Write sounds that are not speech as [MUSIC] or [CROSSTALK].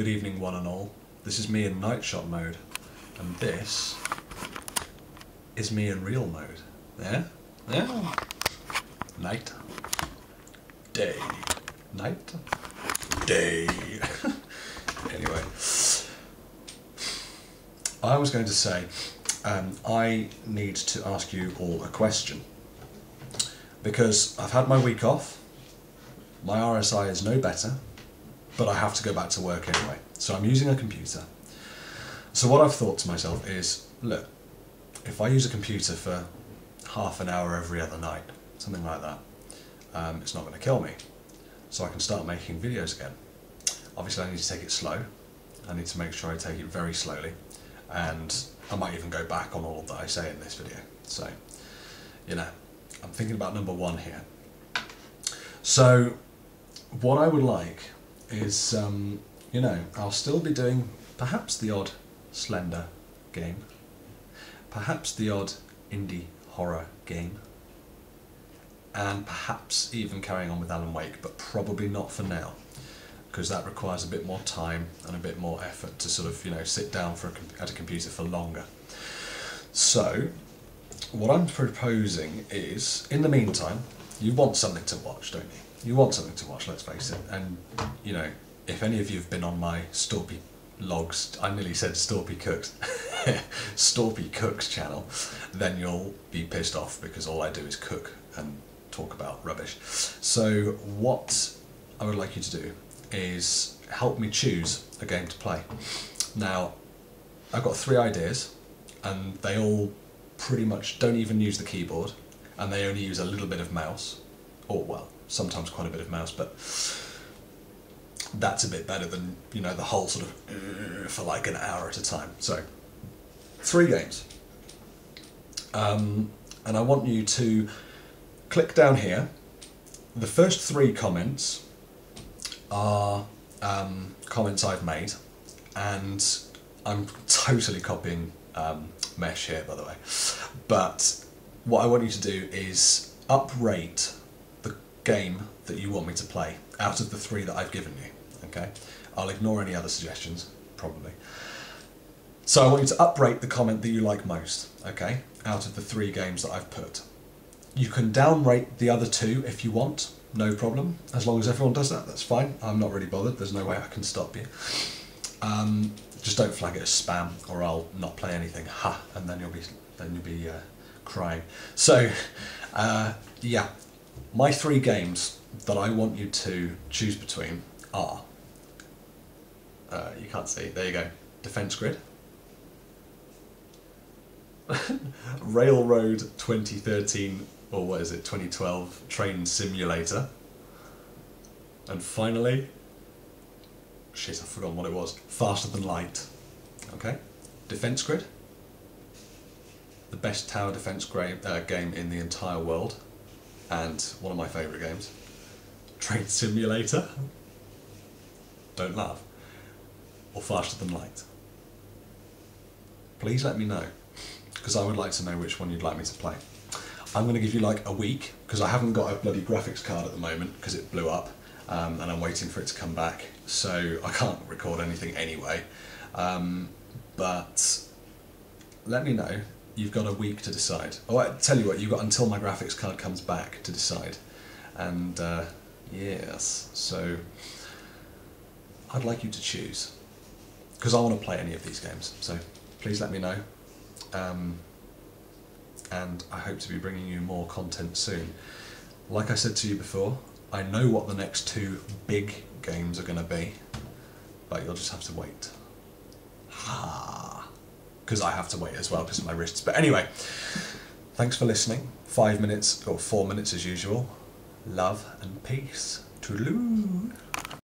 Good evening, one and all. This is me in night shot mode, and this is me in real mode. Yeah? Yeah? Night. Day. Night. Day. [LAUGHS] anyway. I was going to say, um, I need to ask you all a question. Because I've had my week off, my RSI is no better, but I have to go back to work anyway. So I'm using a computer. So what I've thought to myself is, look, if I use a computer for half an hour every other night, something like that, um, it's not going to kill me. So I can start making videos again. Obviously I need to take it slow. I need to make sure I take it very slowly. And I might even go back on all that I say in this video. So, you know, I'm thinking about number one here. So, what I would like is, um, you know, I'll still be doing perhaps the odd Slender game, perhaps the odd indie horror game, and perhaps even carrying on with Alan Wake, but probably not for now, because that requires a bit more time and a bit more effort to sort of, you know, sit down for a, at a computer for longer. So, what I'm proposing is, in the meantime, you want something to watch, don't you? You want something to watch, let's face it. And, you know, if any of you have been on my Storpey Logs, I nearly said Storpey Cooks, [LAUGHS] Storpey Cooks channel, then you'll be pissed off because all I do is cook and talk about rubbish. So, what I would like you to do is help me choose a game to play. Now, I've got three ideas, and they all pretty much don't even use the keyboard, and they only use a little bit of mouse, or well, sometimes quite a bit of mouse, but that's a bit better than you know the whole sort of for like an hour at a time. So, three games, um, and I want you to click down here. The first three comments are um, comments I've made, and I'm totally copying um, Mesh here, by the way. But what I want you to do is uprate game that you want me to play out of the three that I've given you. Okay, I'll ignore any other suggestions, probably. So I want you to uprate the comment that you like most. Okay, out of the three games that I've put. You can downrate the other two if you want, no problem. As long as everyone does that, that's fine. I'm not really bothered. There's no way I can stop you. Um, just don't flag it as spam, or I'll not play anything. Ha! And then you'll be then you'll be uh, crying. So, uh, yeah, my three games that I want you to choose between are. Uh, you can't see. There you go. Defense Grid. [LAUGHS] Railroad 2013 or what is it, 2012 Train Simulator. And finally, shit, I've forgotten what it was. Faster Than Light. Okay? Defense Grid. The best tower defense uh, game in the entire world. And one of my favourite games. Train Simulator. Don't laugh. Or Faster Than Light. Please let me know. Because I would like to know which one you'd like me to play. I'm going to give you like a week because I haven't got a bloody graphics card at the moment because it blew up um, and I'm waiting for it to come back so I can't record anything anyway um, but let me know you've got a week to decide oh I tell you what you've got until my graphics card comes back to decide and uh, yes so I'd like you to choose because I want to play any of these games so please let me know um, and I hope to be bringing you more content soon. Like I said to you before, I know what the next two big games are going to be, but you'll just have to wait. Ha! Because I have to wait as well because of my wrists. But anyway, thanks for listening. Five minutes or four minutes as usual. Love and peace. Toodaloo!